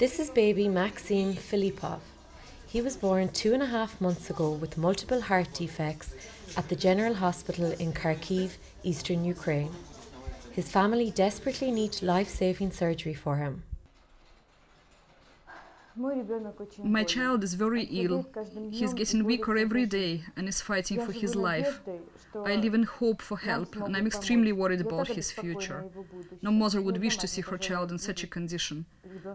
This is baby Maxim Filipov. He was born two and a half months ago with multiple heart defects at the General Hospital in Kharkiv, eastern Ukraine. His family desperately need life saving surgery for him. My child is very ill. He's getting weaker every day and is fighting for his life. I live in hope for help and I'm extremely worried about his future. No mother would wish to see her child in such a condition.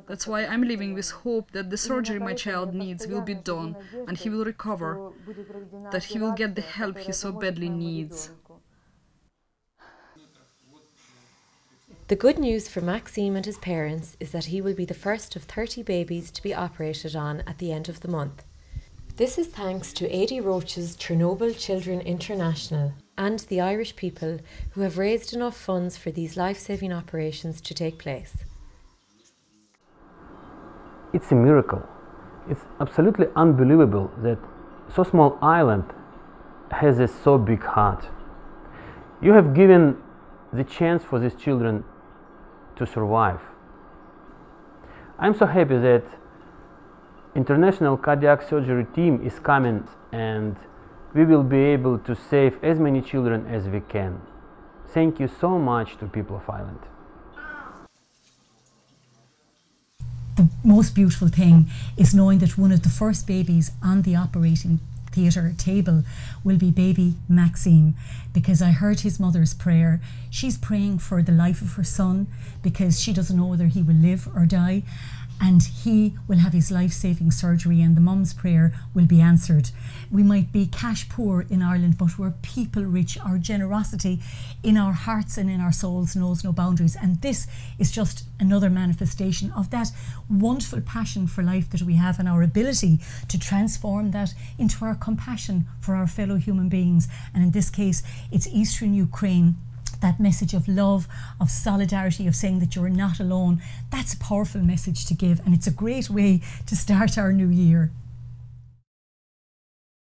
That's why I'm living with hope that the surgery my child needs will be done and he will recover, that he will get the help he so badly needs. The good news for Maxime and his parents is that he will be the first of 30 babies to be operated on at the end of the month. This is thanks to Adi Roche's Chernobyl Children International and the Irish people who have raised enough funds for these life saving operations to take place. It's a miracle. It's absolutely unbelievable that so small island has a so big heart. You have given the chance for these children to survive. I'm so happy that international cardiac surgery team is coming and we will be able to save as many children as we can. Thank you so much to people of Ireland. The most beautiful thing is knowing that one of the first babies on the operating theatre table will be baby Maxime because I heard his mother's prayer. She's praying for the life of her son because she doesn't know whether he will live or die and he will have his life saving surgery, and the mum's prayer will be answered. We might be cash poor in Ireland, but we're people rich. Our generosity in our hearts and in our souls knows no boundaries, and this is just another manifestation of that wonderful passion for life that we have and our ability to transform that into our compassion for our fellow human beings. And in this case, it's Eastern Ukraine that message of love, of solidarity, of saying that you're not alone, that's a powerful message to give. And it's a great way to start our new year.